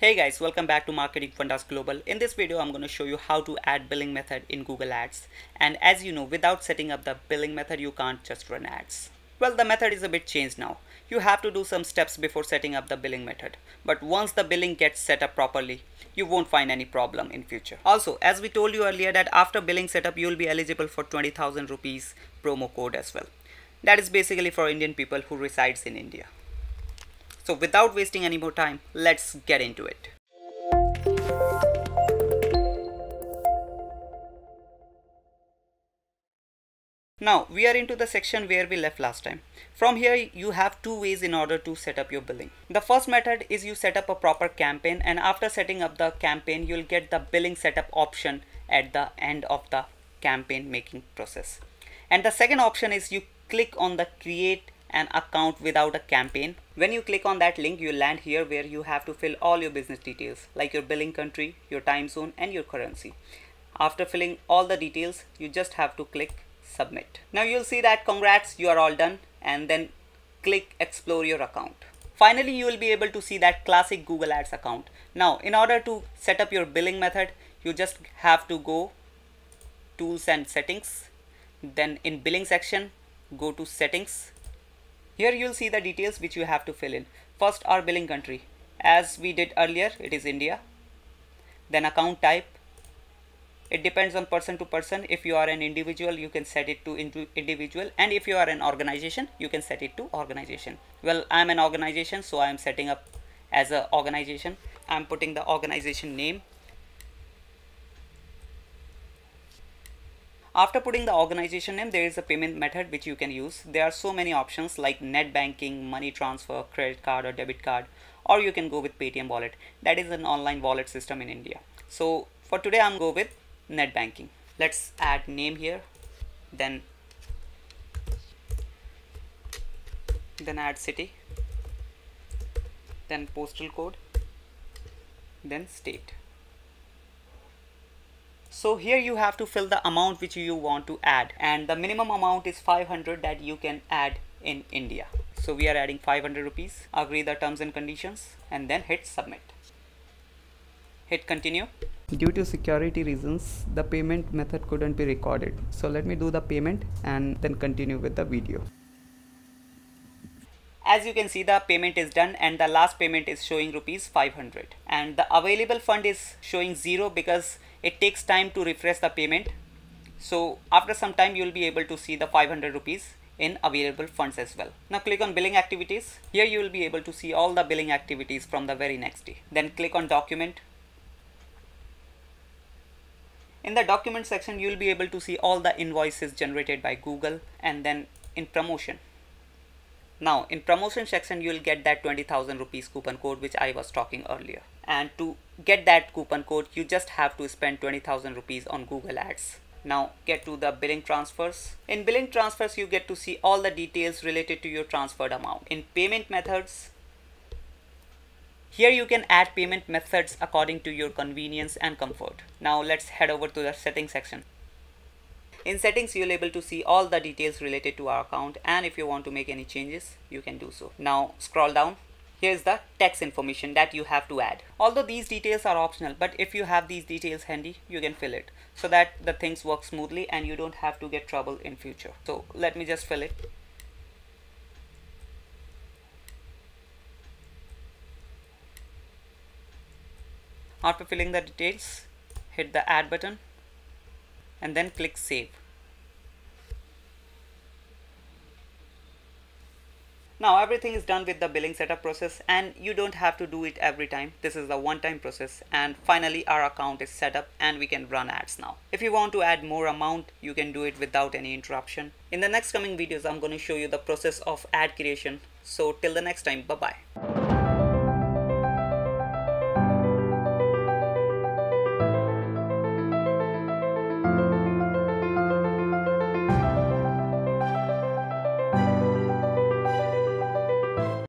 Hey guys, welcome back to Marketing Fundas Global. In this video, I'm going to show you how to add billing method in Google Ads. And as you know, without setting up the billing method, you can't just run ads. Well, the method is a bit changed now. You have to do some steps before setting up the billing method. But once the billing gets set up properly, you won't find any problem in future. Also, as we told you earlier that after billing setup, you will be eligible for 20,000 rupees promo code as well. That is basically for Indian people who resides in India. So without wasting any more time, let's get into it. Now we are into the section where we left last time. From here you have two ways in order to set up your billing. The first method is you set up a proper campaign and after setting up the campaign you'll get the billing setup option at the end of the campaign making process. And the second option is you click on the create an account without a campaign. When you click on that link, you land here where you have to fill all your business details like your billing country, your time zone and your currency. After filling all the details, you just have to click submit. Now you'll see that congrats, you are all done and then click explore your account. Finally, you will be able to see that classic Google Ads account. Now, in order to set up your billing method, you just have to go tools and settings. Then in billing section, go to settings here you'll see the details which you have to fill in. First our billing country. As we did earlier, it is India. Then account type. It depends on person to person. If you are an individual, you can set it to individual. And if you are an organization, you can set it to organization. Well, I'm an organization, so I'm setting up as an organization. I'm putting the organization name After putting the organization name, there is a payment method which you can use. There are so many options like net banking, money transfer, credit card or debit card, or you can go with Paytm wallet. That is an online wallet system in India. So for today, I'm go with net banking. Let's add name here, then then add city, then postal code, then state so here you have to fill the amount which you want to add and the minimum amount is 500 that you can add in India. So we are adding 500 rupees. Agree the terms and conditions and then hit submit. Hit continue. Due to security reasons the payment method couldn't be recorded. So let me do the payment and then continue with the video as you can see the payment is done and the last payment is showing rupees 500 and the available fund is showing zero because it takes time to refresh the payment so after some time you will be able to see the 500 rupees in available funds as well. Now click on billing activities. Here you will be able to see all the billing activities from the very next day. Then click on document. In the document section you will be able to see all the invoices generated by Google and then in promotion now in promotion section you will get that 20,000 rupees coupon code which I was talking earlier. And to get that coupon code you just have to spend 20,000 rupees on Google Ads. Now get to the billing transfers. In billing transfers you get to see all the details related to your transferred amount. In payment methods here you can add payment methods according to your convenience and comfort. Now let's head over to the settings section. In settings, you'll able to see all the details related to our account and if you want to make any changes, you can do so. Now scroll down. Here's the text information that you have to add. Although these details are optional, but if you have these details handy, you can fill it so that the things work smoothly and you don't have to get trouble in future. So let me just fill it. After filling the details, hit the add button and then click save. Now everything is done with the billing setup process and you don't have to do it every time. This is a one-time process and finally our account is set up and we can run ads now. If you want to add more amount, you can do it without any interruption. In the next coming videos, I'm going to show you the process of ad creation. So till the next time, bye-bye.